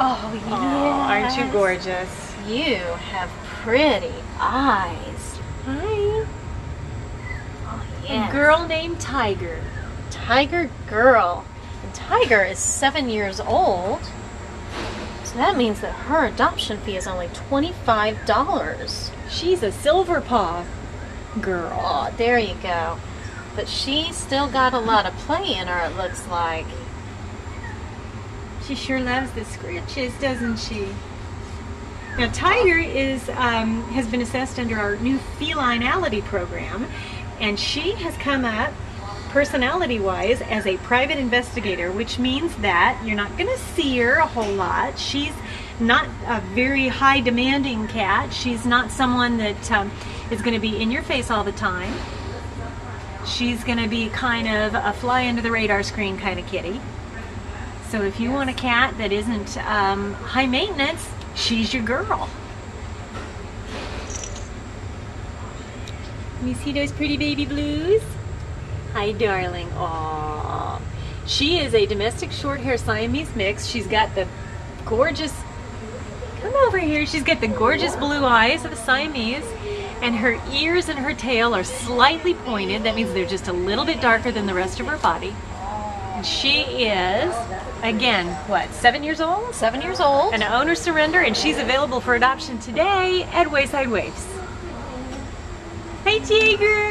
Oh, yes. aren't you gorgeous? You have pretty eyes. Hi. Oh, A girl named Tiger. Tiger girl. And Tiger is seven years old. So that means that her adoption fee is only $25. She's a silver paw girl. Oh, there you go. But she's still got a lot of play in her, it looks like. She sure loves the scratches, doesn't she? Now, Tiger is um, has been assessed under our new felinality program, and she has come up personality-wise as a private investigator, which means that you're not going to see her a whole lot. She's not a very high demanding cat. She's not someone that um, is going to be in your face all the time. She's going to be kind of a fly under the radar screen kind of kitty. So if you want a cat that isn't um, high maintenance, she's your girl. You see those pretty baby blues? Hi, darling. Aww. She is a domestic short hair Siamese mix. She's got the gorgeous, come over here. She's got the gorgeous blue eyes of a Siamese. And her ears and her tail are slightly pointed. That means they're just a little bit darker than the rest of her body. She is, again, what, seven years old? Seven years old. An owner surrender, and she's available for adoption today at Wayside Waifs. Hey, Tiger!